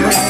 Dios.